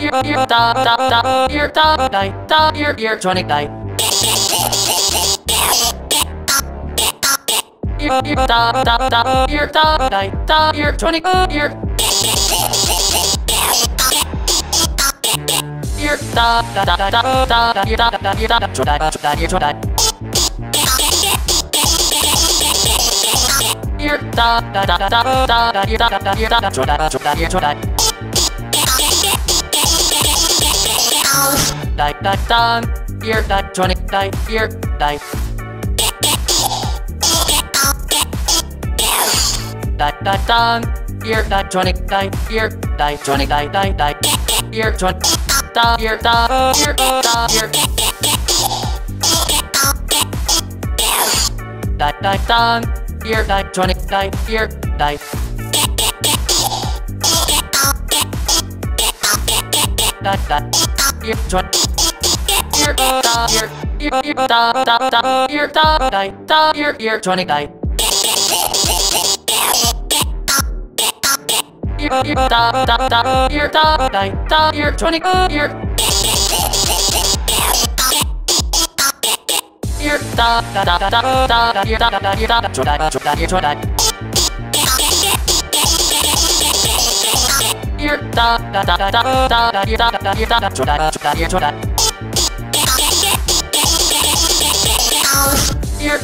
ear ear da da da ear da die da ear electronic die. Ear ear da da da ear da die da electronic ear. Ear da da da da da da ear da da ear da da da da ear da Ear da da da da da ear da da ear da da da ear da die die dong ear die tronic die ear die die die dong ear die tronic die ear die tronic die die die ear tron da ear da ear da ear. Die die dong ear die tronic die ear die die die ear ear da ear ear ear da da da ear da die da ear ear tronic die ear ear da da da ear da die da ear tronic ear ear da da da da da da ear da da ear da da da ear da ear ear da da da da da da ear da da ear da da ear da ear da da da da da da ear da da ear da da ear da ear da da